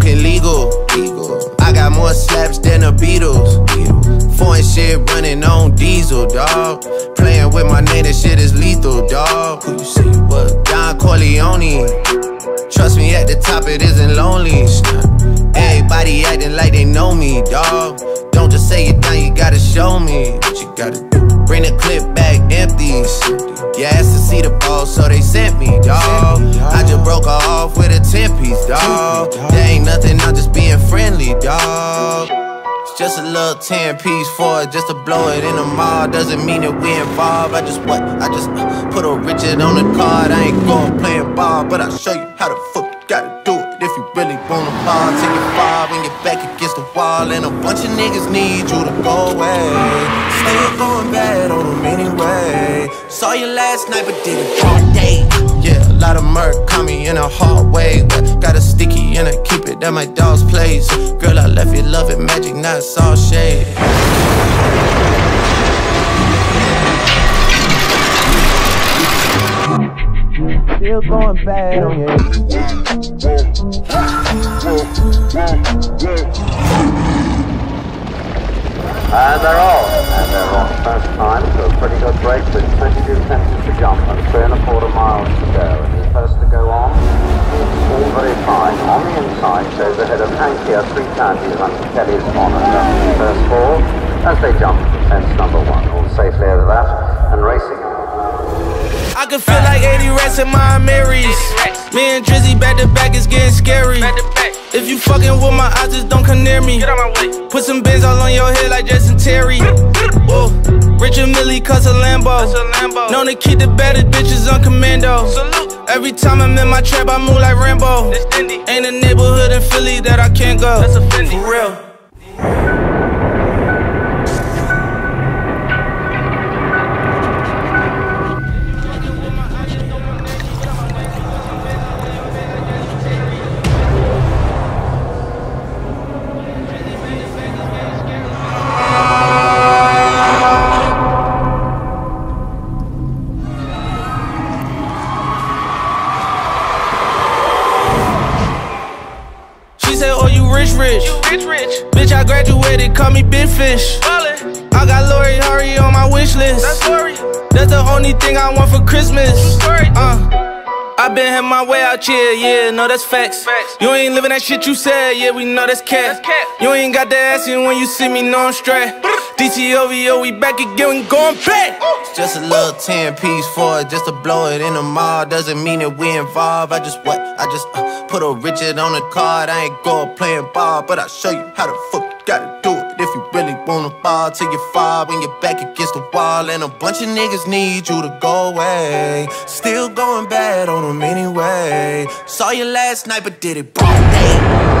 don't smoke. I got more slaps than the Beatles. Foreign shit running on diesel, dog. Playing with my name, that shit is lethal, dog. Who you say was? Don Corleone. Trust me, at the top it isn't lonely. Everybody acting like they know me, dog. Don't just say it down, you gotta show me what you gotta do. Bring the clip back empty. You asked to see the ball, so they sent me, dog. A little 10 piece for it, just to blow it in the mall. Doesn't mean that we involved. I just what? I just uh, put a Richard on the card. I ain't going playing ball, but I'll show you how the fuck you gotta do it. If you really wanna ball, take it far when you're back against the wall. And a bunch of niggas need you to go away. Still going bad on them anyway. Saw you last night, but did it all day. Yeah, a lot of murk caught me in a hard way. But got a sticky and I keep it at my dog's place. Girl, I left you loving magic, not all shade. Still going bad on you. And they're off. And they're off first time to a pretty good break with 22 seconds to jump and three and a quarter miles to go. And the first to go on all very fine. On the inside shows ahead of Hank here, three counties under Kelly's on first four as they jump fence number one. All safely over that and racing. I can feel like 80 rats in my Marys. Me and Drizzy back to back is getting scary. If you fucking with my eyes, just don't come near me. Get out my way. Put some bins all on your head like Jason Terry. Whoa. Richard Mille cuss a Lambo. Known to keep the baddest bitches on commando. Salute. Every time I'm in my trap, I move like Rambo. Ain't a neighborhood in Philly that I can't go. that's a For real. Said, Oh, you rich, rich. You rich, rich. Bitch, I graduated, call me Big Fish. Ballin'. I got Lori Harvey on my wish list. That's Lori. That's the only thing I want for Christmas. Uh. I been had my way out here, yeah, no, that's facts. You ain't living that shit you said, yeah, we know that's cat. You ain't got the ass in when you see me, no, I'm straight. DTOVO, we back again, we going back. Just a little 10 piece for it, just to blow it in the mall. Doesn't mean that we involved. I just what? I just uh, put a Richard on the card. I ain't going playing ball, but I'll show you how the fuck you gotta do it. If you really wanna ball till you fall when you're back against the wall. And a bunch of niggas need you to go away. Still going bad on them anyway. Saw you last night, but did it broad day.